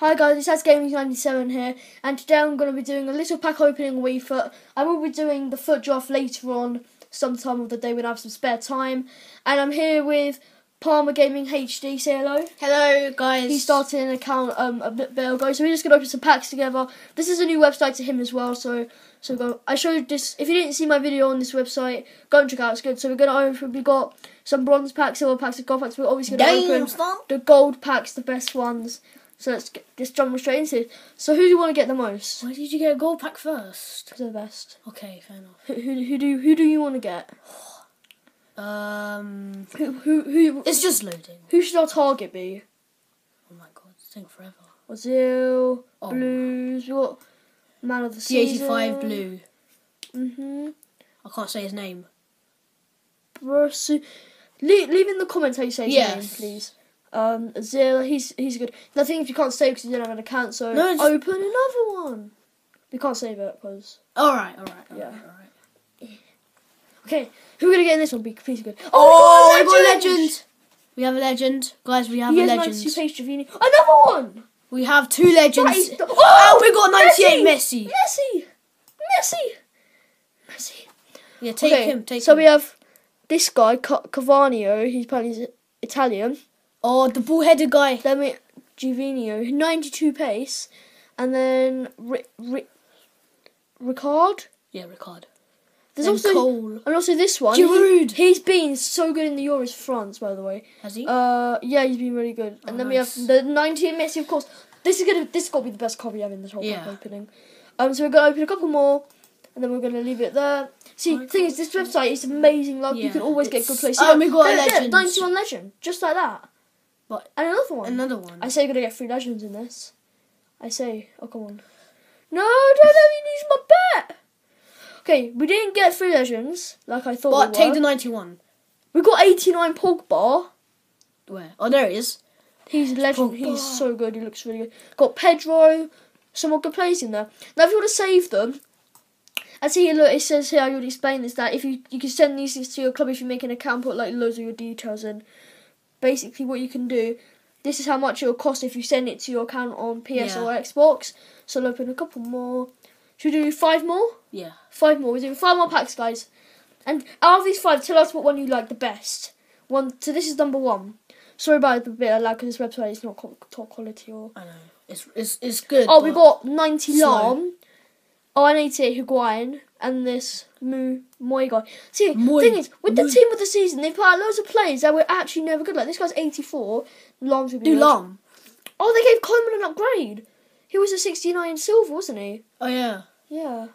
Hi guys, it's Gaming97 here, and today I'm going to be doing a little pack opening WeFUT. I will be doing the FUT draft later on, sometime of the day when I have some spare time. And I'm here with Palmer Gaming HD. Say hello. Hello, guys. He started an account um, a bit, ago, so we're just going to open some packs together. This is a new website to him as well, so so go. I showed this. If you didn't see my video on this website, go and check it out. It's good. So we're going to open. We got some bronze packs, silver packs, and gold packs. We're obviously going to open son. the gold packs, the best ones. So let's get, just jump straight into it. So who do you want to get the most? Why did you get a gold pack first? Because they're the best. Okay, fair enough. Who, who, who do who do you want to get? Um, Who who who it's just loading. who should our target be? Oh my god, it's taking forever. Ozil, Oh. Blues, what? Man of the The season. 85 blue. Mhm. I can't say his name. Bruce. Leave, leave in the comments how you say his Yes. name, please. Um, Zil, he's he's good. The thing is, you can't save because you don't have an account, so No, it's- open another one. We can't save it because. Alright, alright, alright, Yeah. alright. Okay, who are we gonna get in this one? Be completely good. Oh, we we got a legend! We have a legend. Guys, we have He a has legend. 92 page Another one. We have two legends. The- oh, we got 98 Messi. Messi. Messi. Messi. Yeah, take okay, him, take him. so him. we have this guy, Ca- Cavani. He's apparently Italian. Oh, the bull-headed guy. Then we Givinio, 92 pace, and then Ri- Ri- Ricard. Yeah, Ricard. There's Then also Cole. and also this one. Giroud. He, has been so good in the Euros France, by the way. Has he? Uh, yeah, he's been really good. And Oh, then nice. we have the 19 Messi, of course. This is gonna this has got to be the best copy ever in this whole Yeah. opening. Um, so we're gonna open a couple more, and then we're gonna leave it there. See, Oh, the thing is, this website is amazing. Like you can always get good places. Oh, we got a legend. 91 legend, just like that. What? And another one. Another one. I say you're gonna get three legends in this. I say, oh come on. No, don't let me lose my bet. Okay, we didn't get three legends like I thought. but we take were. the 91. We got 89 Pogba. Where? Oh, there he is. He's a legend. Pogba. He's so good. He looks really good. Got Pedro. Some more good players in there. Now, if you want to save them, I see here. Look, it says here. I already explained this. That if you you can send these things to your club if you make an account, put like loads of your details in. Basically, what you can do. This is how much it will cost if you send it to your account on PS Yeah. or Xbox. So I'll open a couple more. Should we do five more? Yeah. Five more. We're doing five more packs, guys. And out of these five, tell us what one you like the best. One. So this is number one. Sorry about the bit of lag because this website is not top quality or. I know. It's it's it's good. Oh, we got 90 Oh, and 88 Higuain. And this Mu Moy guy. See, Moy. thing is, with the team of the season, they've put out loads of players that were actually never good. Like this guy's 84. Lam's would be good. Dulam. Oh, they gave Coleman an upgrade. He was a 69 silver, wasn't he? Oh yeah. Yeah.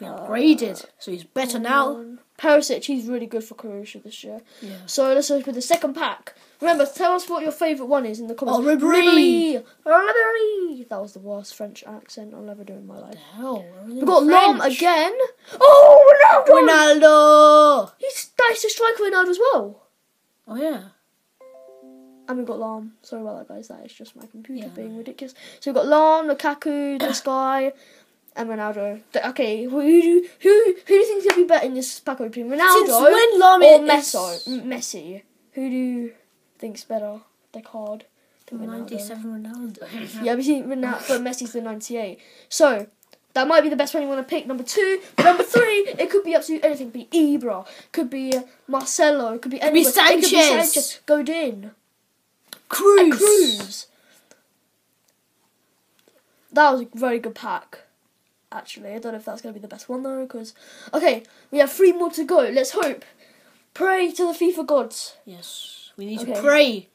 Been upgraded, so he's better now. Um, Perisic, he's really good for Croatia this year. Yeah. So let's open the second pack. Remember, tell us what your favourite one is in the comments. Oh, Ribéry. Ribéry. That was the worst French accent I'll ever do in my life. hell. We got Lam again. Oh, Ronaldo! Ronaldo. He's that's a striker Ronaldo as well. Oh yeah. And we got Lam. Sorry about that, guys. That is just my computer Yeah. being ridiculous. So we've got Lam, Lukaku, this guy, and Ronaldo. Okay, who who do who who do you think's gonna be better in this pack opening? Ronaldo Since when or Messi? Messi. Who do you think's better? The card. Ronaldo? Ninety-seven Ronaldo. Yeah, we see Ronaldo, but Messi's the ninety-eight. So. That might be the best one you want to pick. Number two, number three, it could be up to anything. Could be Ibra, could be Marcelo, could be Could be anyone. It could be Sanchez. Sanchez. Godin. Cruz. Cruz. That was a very good pack. Actually, I don't know if that's going to be the best one though. Because okay, we have three more to go. Let's hope. Pray to the FIFA gods. Yes. We need Okay. to pray.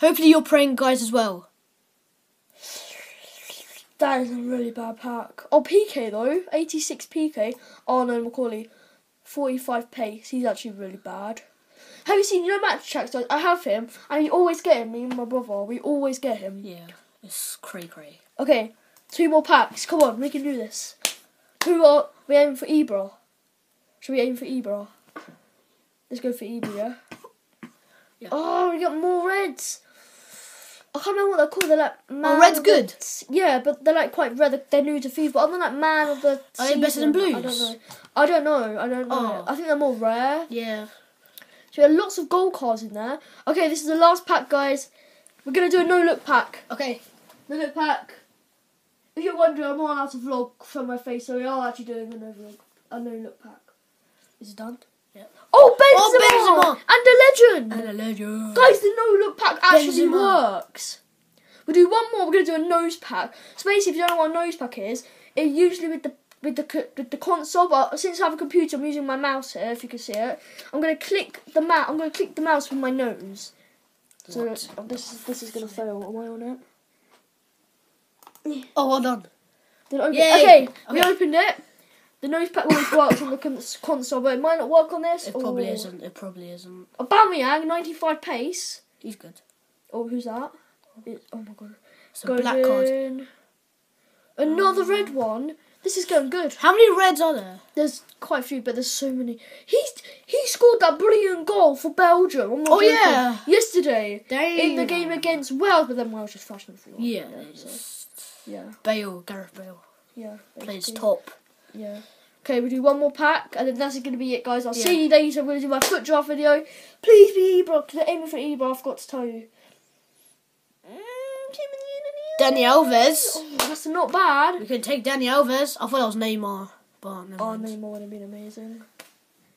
Hopefully you're praying, guys, as well. That is a really bad pack. Oh, PK though, eighty-six PK. Oh no, Macaulay, forty-five pace. He's actually really bad. Have you seen? You know, match checks. I have him, and we always get him. Me and my brother, we always get him. Yeah. It's cray cray. Okay, two more packs. Come on, we can do this. Who are we aiming for? Ibra. Should we aim for Ibra? Let's go for Ibra. Yeah. Yeah. Oh, we got more reds. I can't remember what they're called. They're like oh, man. Oh, red's of the- good. Yeah, but they're like quite red. They're new to FIFA. But other than like man of the. Are they better than season, I don't blues? know. I don't know. I don't know. Oh. I think they're more rare. Yeah. So we have lots of gold cards in there. Okay, this is the last pack, guys. We're gonna do a no look pack. Okay. the look pack. If you're wondering, I'm not allowed to vlog from my face, so we are actually doing a no vlog, a no look pack. Is it done? Yeah. Oh, Benzema! Oh, Benzema! And the legend! And a legend. Guys, the no look pack actually Benzema. works. We'll do one more. We're gonna do a nose pack. So basically, if you don't know what a nose pack is, it usually with the with the with the console. But since I have a computer, I'm using my mouse here. If you can see it, I'm gonna click the mouse. I'm gonna click the mouse with my nose. So oh, this is this is gonna fail. Am I on it? Oh, well done. Open? Yay. Okay, we Okay. opened it. The nose pack always works on the cons- console, but it might not work on this. It probably isn't. It probably isn't. Oh, Aubameyang, 95 pace. He's good. Oh, who's that? It, oh my god. It's a Goes black card. in. Another red um. one. This is going good. How many reds are there? There's quite a few, but there's so many. He's he scored that brilliant goal for Belgium. I'm not Oh, joking. yeah. yesterday in the game against Wales, but then Wales just thrashed them through. Yeah. it's- yeah, Bale, Gareth Bale yeah. plays basically. top. Yeah. Okay, we do one more pack, and then that's going to be it, guys. I'll Yeah. see you later. I'm going to do my FUT draft video. Please be Ibra, because I'm aiming for Ibra. I forgot to tell you. Mm, Dani Alves. Oh, that's not bad. We can take Dani Alves. I thought that was Neymar, but never Oh, mind. Neymar would have been amazing.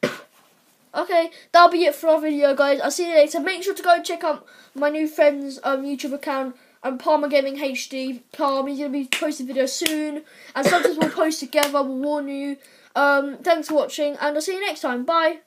okay, that'll be it for our video, guys. I'll see you later. Make sure to go and check out my new friend's um, YouTube account, um, Palmer Gaming HD. Palmer, he's going to be posting videos soon, and sometimes we'll post together. We'll warn you. Um, thanks for watching, and I'll see you next time. Bye.